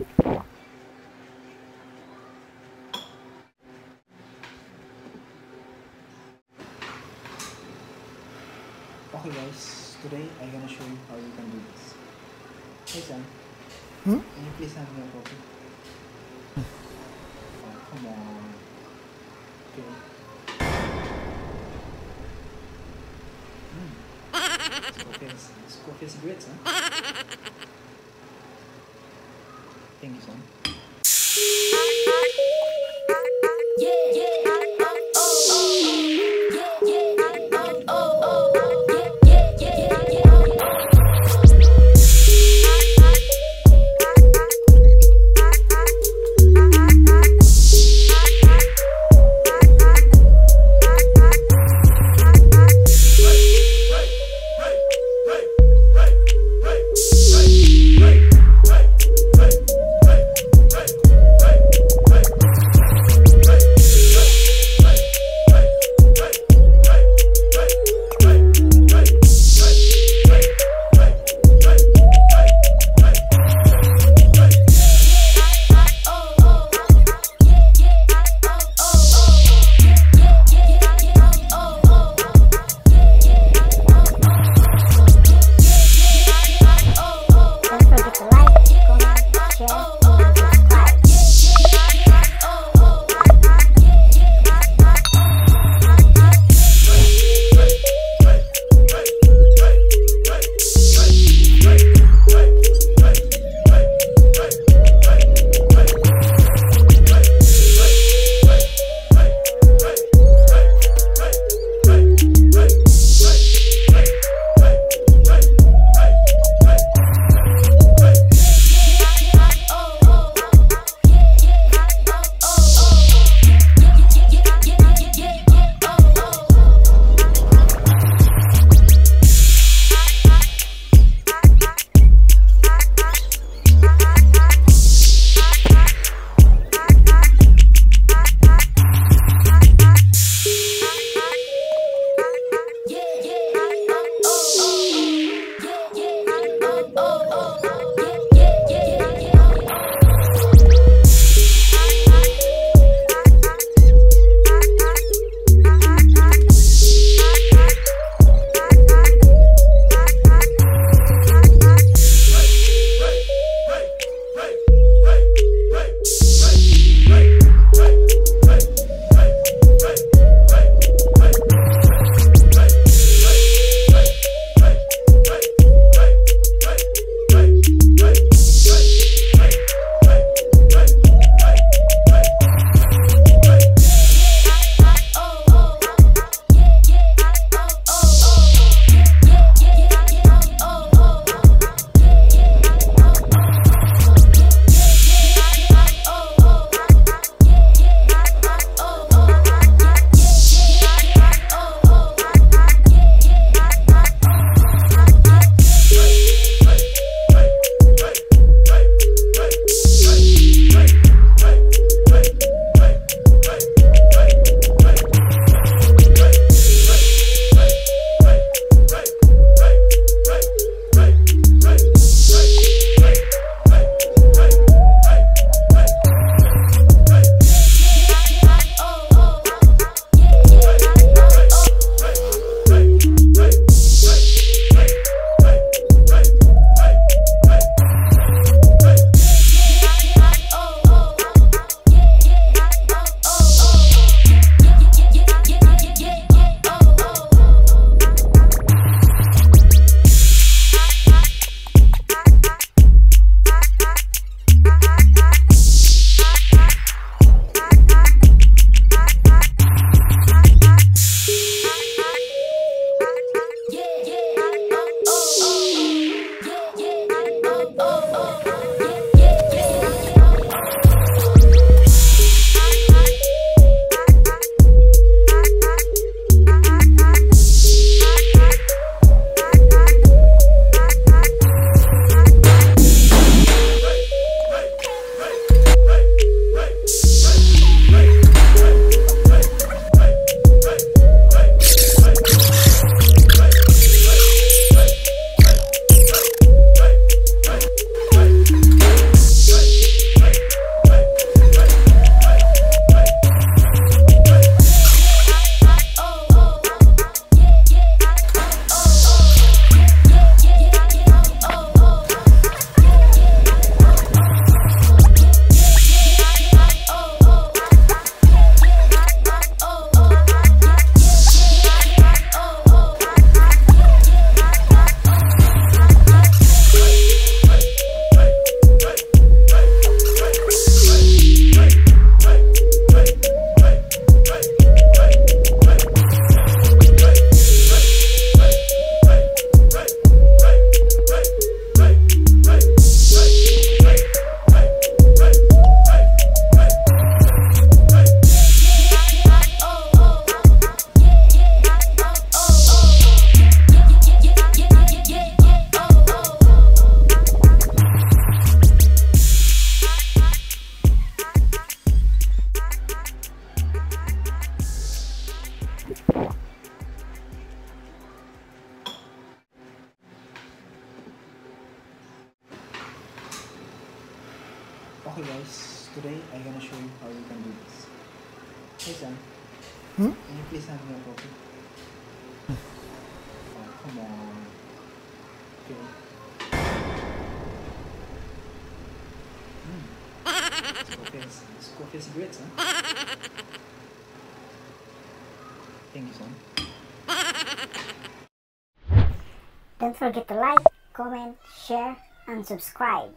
Okay guys, today I'm gonna show you how you can do this. Hey Sam, Hmm? can you please hand me a copy? Oh, come on. Okay. Mm. This coffee is, this coffee is great, huh? Thank you, Sam. Okay guys, today I'm gonna show you how you can do this. Hey Sam, Hmm? can you please hand me a coffee? Oh, come on. Okay. Mm. This coffee is, this coffee is great, huh? Thank you, Sam. Don't forget to like, comment, share, and subscribe.